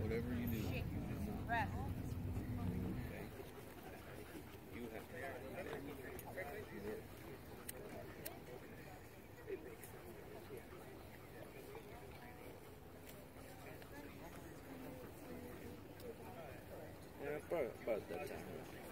Whatever you do. Yeah, about, about that time.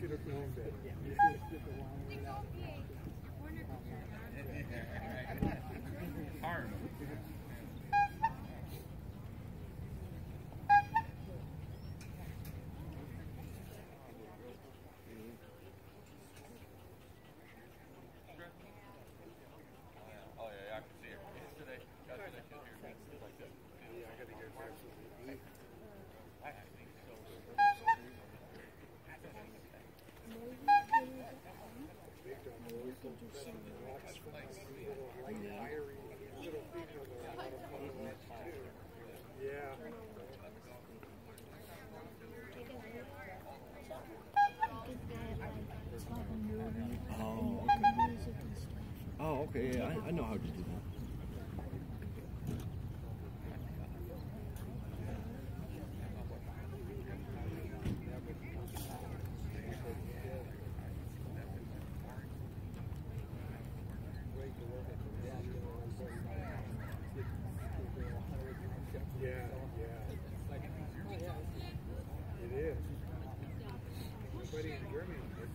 should have known that. You should have stick around. Harm. Oh yeah, yeah, I can see her. Yesterday, yesterday she Oh. Oh, okay. Yeah, I, I know how to do that.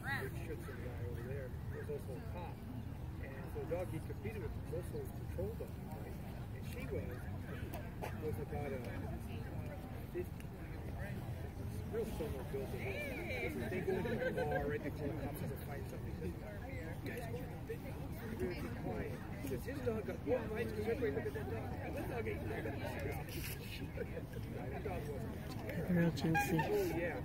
Schützer guy over there, was also a cop. And so the dog he competed with was also a patrol dog, right? And she was, was about a 50, real similar build to him. They go into the bar right before the cops a fight something. Guys, his dog got one bite because everybody look at that dog. And that dog ain't that Real juicy. Oh yeah,